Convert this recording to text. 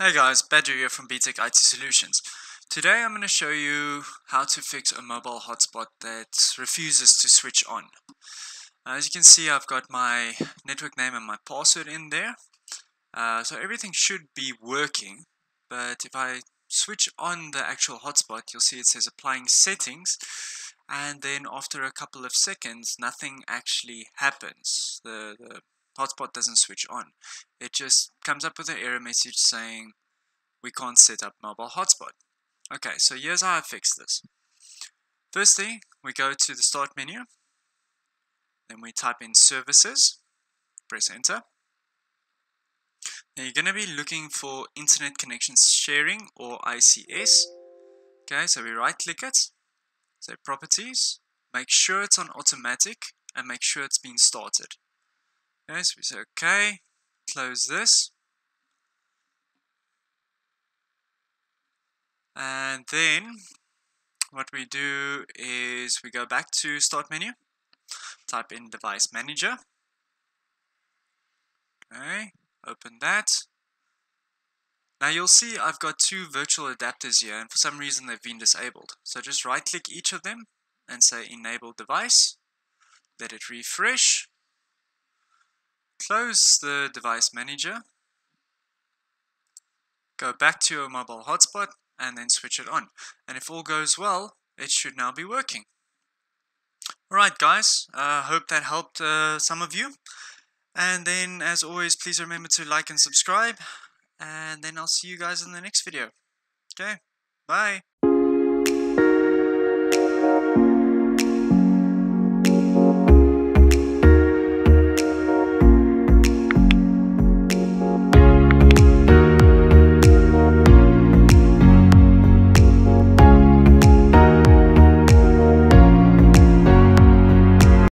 Hey guys, Badger here from BTech IT Solutions. Today I'm going to show you how to fix a mobile hotspot that refuses to switch on. As you can see I've got my network name and my password in there. Uh, so everything should be working but if I switch on the actual hotspot you'll see it says applying settings and then after a couple of seconds nothing actually happens. The, the hotspot doesn't switch on. It just comes up with an error message saying we can't set up mobile hotspot. Okay, so here's how I fix this. Firstly, we go to the start menu, then we type in services, press enter. Now you're going to be looking for internet connection sharing or ICS. Okay, so we right click it, say properties, make sure it's on automatic and make sure it's been started. Okay, so we say OK, close this. And then what we do is we go back to start menu, type in device manager. Okay, open that. Now you'll see I've got two virtual adapters here and for some reason they've been disabled. So just right click each of them and say enable device, let it refresh Close the device manager, go back to your mobile hotspot and then switch it on. And if all goes well, it should now be working. Alright guys, I uh, hope that helped uh, some of you. And then as always, please remember to like and subscribe. And then I'll see you guys in the next video. Okay, bye.